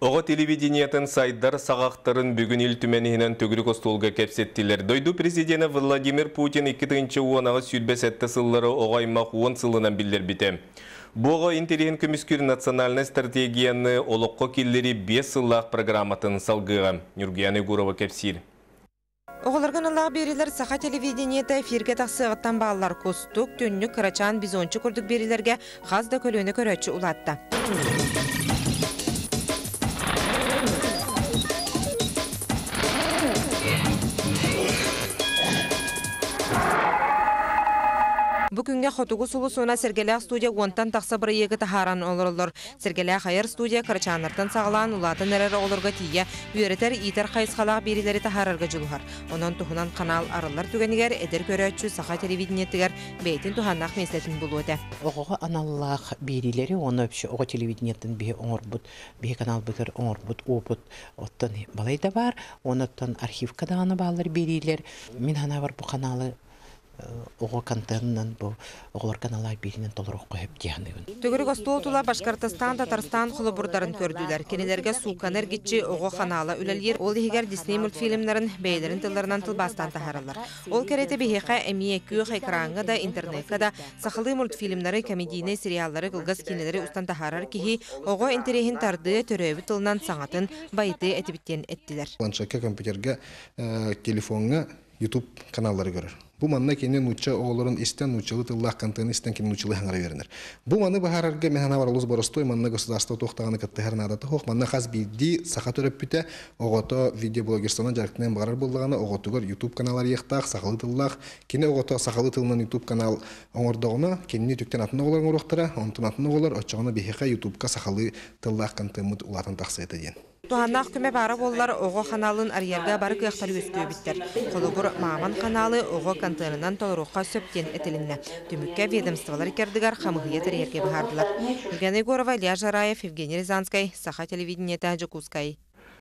Оғы телевидениятын сайдар сағақтарын бүгін ил түменігінен төгірі костолға кәпсеттілер. Дойду президенті Владимир Путин 2-ші уанағы сүлбәсәтті сыллары оғаймақ 10 сылынан білдер біте. Бұғы интереген көміскүр национальный стратегияны олыққы келлері 5 сыллақ программатын салғыға. Нүргияны Гурова кәпсир. Оғыларған Аллах берілер саха телевидениеті эфирге тақсығыттан балалар костук, түнні, қырачан, бизончы күрдік берілерге қазда көлөні көрәтші ұлатты. Бүгінге хотугу сулу суна Сергелях студия онтан тақса бір егі тахаран олырылыр. Сергелях хайыр студия кырчаныртан сағылан улатын әрі олырға тия үйретер итер қайысқалақ берілері тахарарға жылғар. Онан тухынан канал арылар түгенігер эдер көрәтші саха телевидениеттігер бейтін туханнақ меслетін бұл өте. Оғыға аналлах берилери, оны өпші оға телевидениеттен бе оңырбұт, бе канал бұтыр оңырбұт, опыт, оттан балай да бар, оныттан архив кадағаны балар берилер. Мен ана бар бұл каналы оғы контентнан бұл оғылар каналай берінен толыруқ қойып дияныгын. Төгірі гостол тула Башкортостан, Татарстан құлыбұрдарын көрділер. Кенелерге суканер гитчи оғы қанала үлелер. Ол егер Дисней мультфильмларын бейлерін тылларынан тылбастан тахаралар. Ол кереті бейхеқа әмие күйіқ экранға да, интернетқа да сақылы мультфильмлары, комедийный сериаллары, кылгас кинелері ұстан тахарар кихи оғы интерехин тарды төрөбі тылынан саңатын байты әтібіттен әттілер. планшетке компьютерге э, телефонга YouTube каналлары көрөр. Бу манна кене нуча оголорун истен нучылы тыллах контент истен кене нучылы хаңара беренер. Бу манны бахарарга мен хана баралыз боростой манна государство тохтаганы катты хер надаты хох манна хас биди саха төрөп бите огото видео блогерстона жарктен барар булдаганы оготугор YouTube каналлар яктак сахалы тыллах кене огото сахалы тылнан YouTube канал оңордогуна кене түктен атын оголор урактара онтун атын оголор очогона бихека YouTube-ка сахалы тыллах контент улатын таксыйта ден. Туһаннах көмө бары боллар ого каналын арьерга бары кыяктар өскө биттер. Холобур маман каналы ого контентынан толорукка сөптен этилинне. Түмүккә ведомстволар кердигар хамыгыя терьерге бахардылар. Евгений Горова, Илья Жараев, Евгений Рязанский, Саха телевидение Таджикускай.